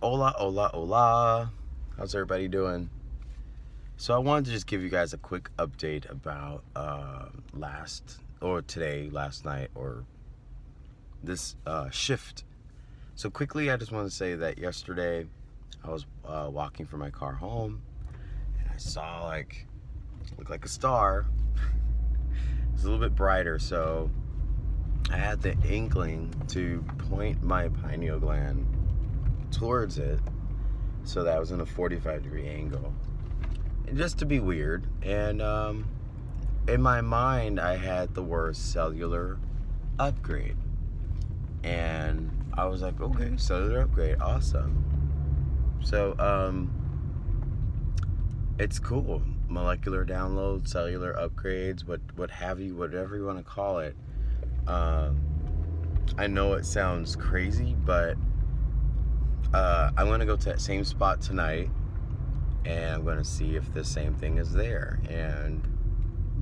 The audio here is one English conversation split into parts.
Hola, hola, hola. How's everybody doing? So I wanted to just give you guys a quick update about uh, last or today, last night, or this uh, shift. So quickly, I just want to say that yesterday I was uh, walking from my car home and I saw like looked like a star. it's a little bit brighter, so I had the inkling to point my pineal gland towards it so that was in a 45 degree angle. And just to be weird. And um, in my mind, I had the word cellular upgrade. And I was like, okay, cellular upgrade, awesome. So, um, it's cool. Molecular download, cellular upgrades, what what have you, whatever you want to call it. Um, I know it sounds crazy, but uh, I'm gonna go to that same spot tonight, and I'm gonna see if the same thing is there, and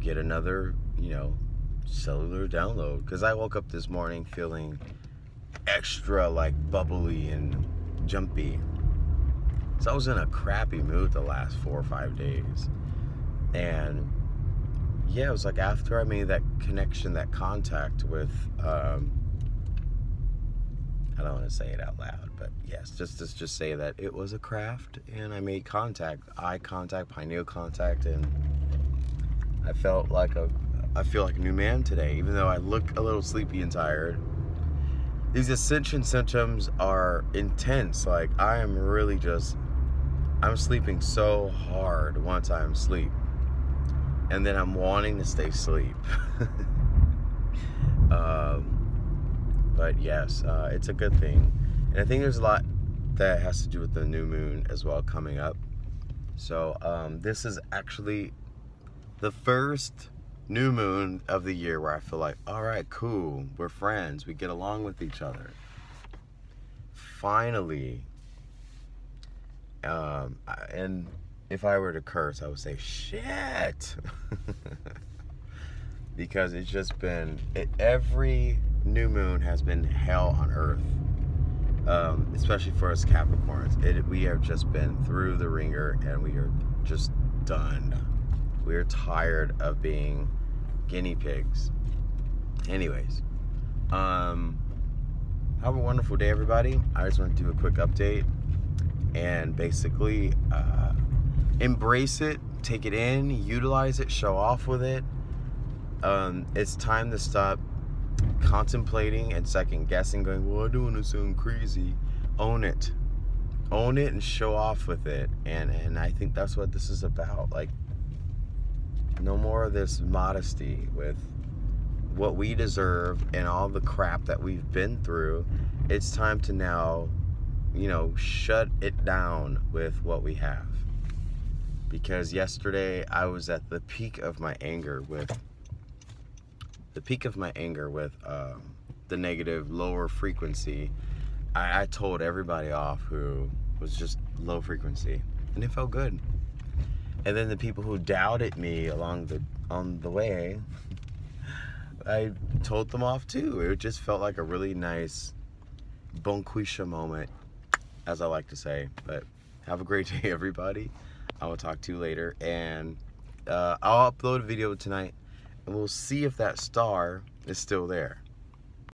get another, you know, cellular download. Because I woke up this morning feeling extra like bubbly and jumpy. So I was in a crappy mood the last four or five days, and yeah, it was like after I made that connection, that contact with. Um, I don't want to say it out loud, but yes, just to just say that it was a craft, and I made contact, eye contact, pineal contact, and I felt like a, I feel like a new man today, even though I look a little sleepy and tired. These ascension symptoms are intense. Like I am really just, I'm sleeping so hard once I'm asleep, and then I'm wanting to stay asleep. um, but yes, uh, it's a good thing. And I think there's a lot that has to do with the new moon as well coming up. So um, this is actually the first new moon of the year where I feel like, all right, cool, we're friends, we get along with each other. Finally, um, and if I were to curse, I would say shit. because it's just been it, every new moon has been hell on earth. Um, especially for us Capricorns, it, we have just been through the wringer and we are just done. We are tired of being guinea pigs. Anyways, um, have a wonderful day, everybody. I just want to do a quick update and basically uh, embrace it, take it in, utilize it, show off with it. Um, it's time to stop contemplating and second guessing, going, well, I don't want to sound crazy. Own it. Own it and show off with it. And and I think that's what this is about. Like no more of this modesty with what we deserve and all the crap that we've been through. It's time to now, you know, shut it down with what we have. Because yesterday I was at the peak of my anger with the peak of my anger with um, the negative lower frequency, I, I told everybody off who was just low frequency, and it felt good. And then the people who doubted me along the on the way, I told them off too. It just felt like a really nice bonquisha moment, as I like to say. But have a great day, everybody. I will talk to you later, and uh, I'll upload a video tonight and we'll see if that star is still there.